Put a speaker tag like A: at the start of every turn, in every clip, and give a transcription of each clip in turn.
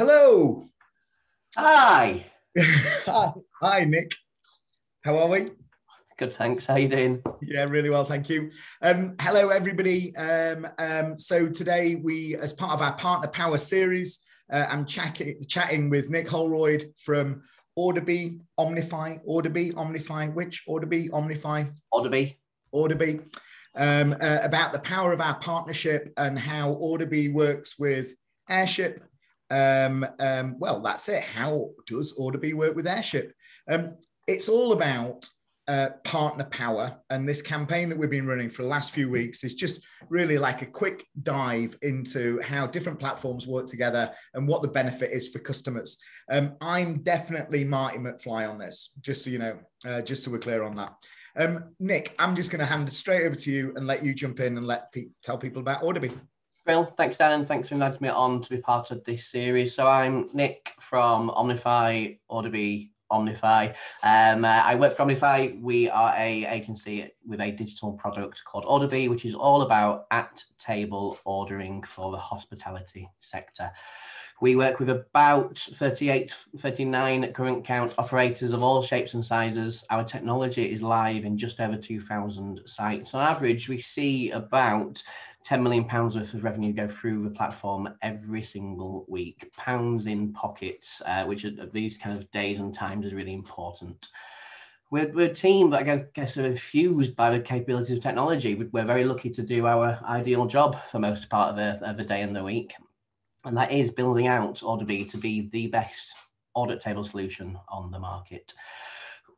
A: Hello.
B: Hi.
A: hi, hi, Nick. How are we?
B: Good, thanks. How you doing?
A: Yeah, really well, thank you. Um, hello, everybody. Um, um, so today we, as part of our Partner Power series, uh, I'm chatting, chatting with Nick Holroyd from Orderbee, Omnify, Orderbee, Omnify, which Orderbee, Omnify?
B: Orderbee.
A: Orderbee. Um, uh, about the power of our partnership and how Orderbee works with Airship. Um, um, well, that's it. How does Orderbee work with Airship? Um, it's all about uh, partner power. And this campaign that we've been running for the last few weeks is just really like a quick dive into how different platforms work together and what the benefit is for customers. Um, I'm definitely Marty McFly on this, just so you know, uh, just so we're clear on that. Um, Nick, I'm just going to hand it straight over to you and let you jump in and let pe- tell people about Orderbee.
B: Bill, thanks Dan and thanks for inviting me on to be part of this series. So I'm Nick from Omnify, Orderbee, Omnify. Um, uh, I work for Omnify. We are a agency with a digital product called Audiby, which is all about at table ordering for the hospitality sector. We work with about 38, 39 current count operators of all shapes and sizes. Our technology is live in just over 2,000 sites. On average, we see about 10 million pounds worth of revenue go through the platform every single week. Pounds in pockets, uh, which at these kind of days and times is really important. We're, we're a team that I guess are infused by the capabilities of technology. We're very lucky to do our ideal job for most part of the, of the day and the week and that is building out Orderbee to be the best audit table solution on the market.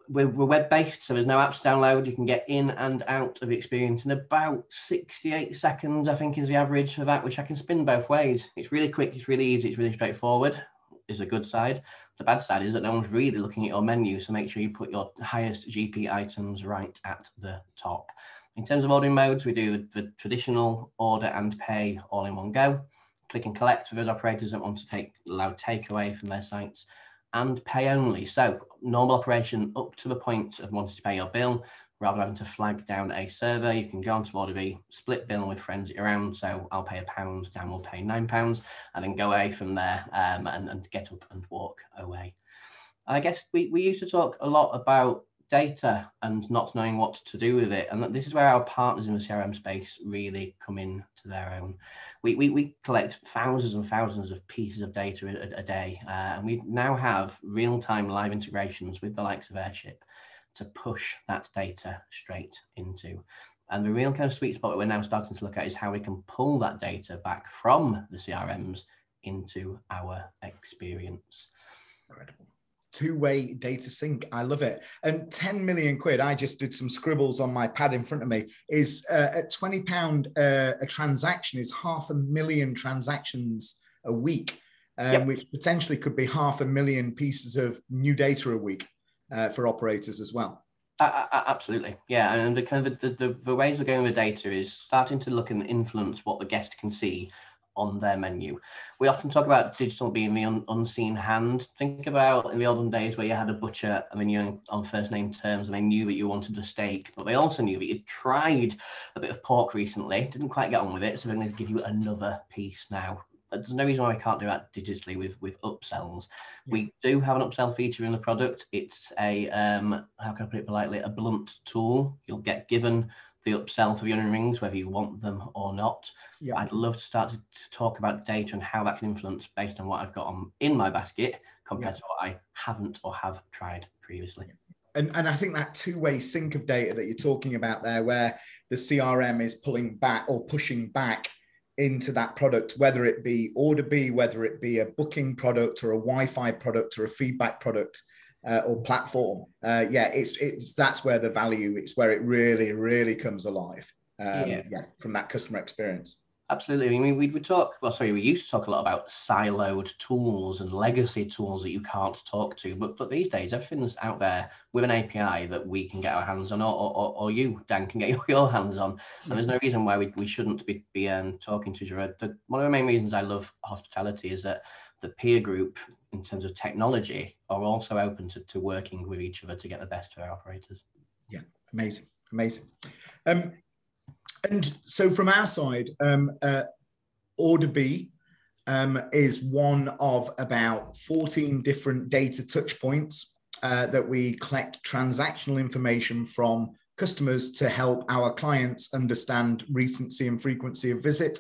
B: We're, we're web-based, so there's no apps to download. You can get in and out of experience in about 68 seconds, I think is the average for that, which I can spin both ways. It's really quick, it's really easy, it's really straightforward, is a good side. The bad side is that no one's really looking at your menu, so make sure you put your highest GP items right at the top. In terms of ordering modes, we do the traditional order and pay all in one go click and collect for those operators that want to take allow takeaway from their sites and pay only. So normal operation up to the point of wanting to pay your bill, rather than having to flag down a server, you can go onto Orderbee, split bill with friends around. So I'll pay a pound, Dan will pay nine pounds, and then go away from there um, and, and get up and walk away. I guess we, we used to talk a lot about data and not knowing what to do with it. And this is where our partners in the CRM space really come in to their own. We, we, we collect thousands and thousands of pieces of data a, a day, uh, and we now have real-time live integrations with the likes of Airship to push that data straight into. And the real kind of sweet spot we're now starting to look at is how we can pull that data back from the CRMs into our experience.
A: Incredible two-way data sync. I love it. And 10 million quid, I just did some scribbles on my pad in front of me, is uh, at 20 pound uh, a transaction is half a million transactions a week, um, yep. which potentially could be half a million pieces of new data a week uh, for operators as well.
B: Absolutely, yeah. And the kind of the, the, the ways we're going with data is starting to look and influence what the guest can see on their menu. We often talk about digital being the un unseen hand. Think about in the olden days where you had a butcher and then you're on first name terms and they knew that you wanted a steak, but they also knew that you'd tried a bit of pork recently, didn't quite get on with it, so they're going to give you another piece now. There's no reason why we can't do that digitally with with upsells. Yeah. We do have an upsell feature in the product. It's a um, how can I put it politely, a blunt tool. You'll get given the upsell for the onion rings, whether you want them or not. Yeah. I'd love to start to, to, talk about data and how that can influence based on what I've got on in my basket compared yeah. to what I haven't or have tried previously.
A: And, and I think that two-way sync of data that you're talking about there, where the CRM is pulling back or pushing back into that product, whether it be Orderbee, whether it be a booking product or a Wi-Fi product or a feedback product, uh, or platform, uh, yeah, it's it's that's where the value, it's where it really really comes alive. Um, yeah. yeah, from that customer experience.
B: Absolutely. I mean, we would talk, well, sorry, we used to talk a lot about siloed tools and legacy tools that you can't talk to. But, but these days, everything's out there with an API that we can get our hands on, or, or, or you, Dan, can get your hands on. And there's no reason why we, we shouldn't be, be um, talking to each other. The, one of the main reasons I love hospitality is that the peer group in terms of technology are also open to, to working with each other to get the best for our operators.
A: Yeah, amazing, amazing. Um, and so from our side, um, uh, Orderbee um, is one of about 14 different data touch points uh, that we collect transactional information from customers to help our clients understand recency and frequency of visit.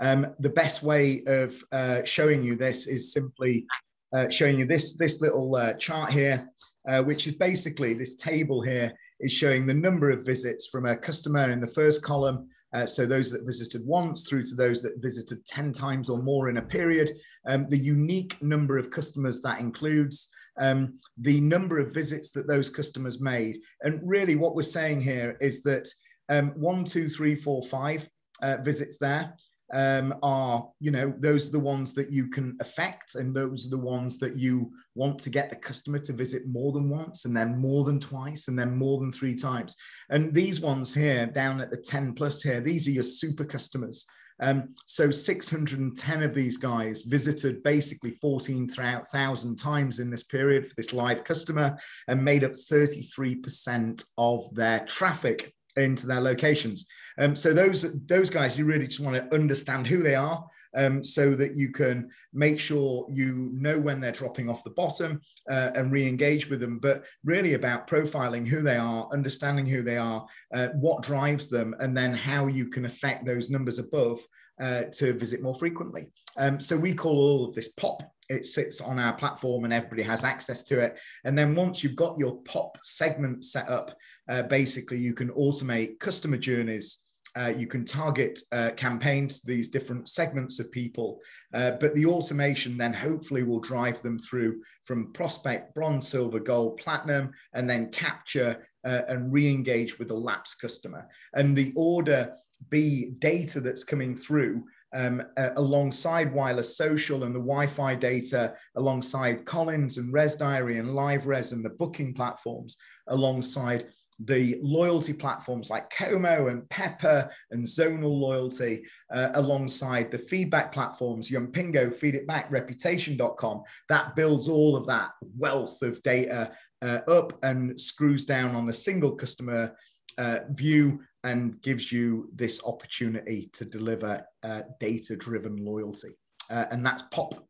A: Um, the best way of uh, showing you this is simply uh, showing you this, this little uh, chart here, uh, which is basically this table here is showing the number of visits from a customer in the first column uh, so those that visited once through to those that visited 10 times or more in a period, um, the unique number of customers that includes, um, the number of visits that those customers made. And really what we're saying here is that um, one, two, three, four, five uh, visits there um, are, you know, those are the ones that you can affect, and those are the ones that you want to get the customer to visit more than once, and then more than twice, and then more than three times. And these ones here, down at the 10 plus here, these are your super customers. Um, so 610 of these guys visited basically 14,000 times in this period for this live customer and made up 33% of their traffic into their locations. Um, so those those guys, you really just want to understand who they are, um, so that you can make sure you know when they're dropping off the bottom uh, and re-engage with them. But really about profiling who they are, understanding who they are, uh, what drives them, and then how you can affect those numbers above uh, to visit more frequently. Um, so we call all of this POP it sits on our platform and everybody has access to it. And then once you've got your pop segment set up, uh, basically you can automate customer journeys. Uh, you can target uh, campaigns to these different segments of people, uh, but the automation then hopefully will drive them through from prospect, bronze, silver, gold, platinum, and then capture uh, and re-engage with the lapsed customer. And the order B data that's coming through um, uh, alongside wireless social and the Wi-Fi data, alongside Collins and ResDiary and LiveRes and the booking platforms, alongside the loyalty platforms like Como and Pepper and Zonal Loyalty, uh, alongside the feedback platforms, Yumpingo, Feed It Back, Reputation.com, that builds all of that wealth of data uh, up and screws down on a single customer uh, view and gives you this opportunity to deliver uh, data driven loyalty. Uh, and that's POP.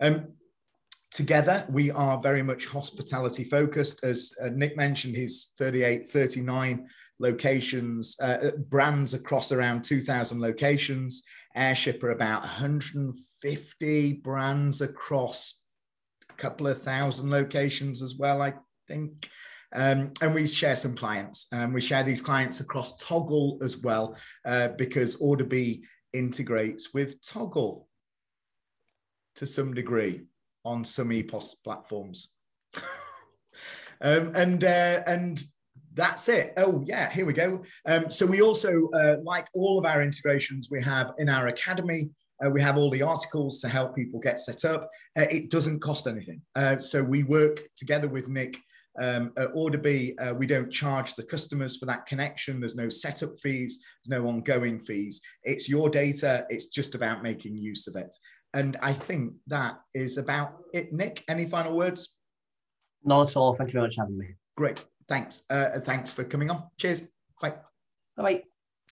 A: Um, together, we are very much hospitality focused. As uh, Nick mentioned, his 38, 39 locations, uh, uh, brands across around 2,000 locations. Airship are about 150 brands across a couple of thousand locations as well, I think. Um, and we share some clients. Um, we share these clients across Toggle as well, uh, because OrderBee integrates with Toggle to some degree on some EPOS platforms. um, and uh, and that's it. Oh yeah, here we go. Um, so we also, uh, like all of our integrations, we have in our academy. Uh, we have all the articles to help people get set up. Uh, it doesn't cost anything. Uh, so we work together with Nick um, at OrderBee, uh, we don't charge the customers for that connection. There's no setup fees, there's no ongoing fees. It's your data, it's just about making use of it. And I think that is about it. Nick, any final words?
B: Not at all. Thank you very much for having me.
A: Great. Thanks. Uh, thanks for coming on. Cheers. Bye.
B: Bye.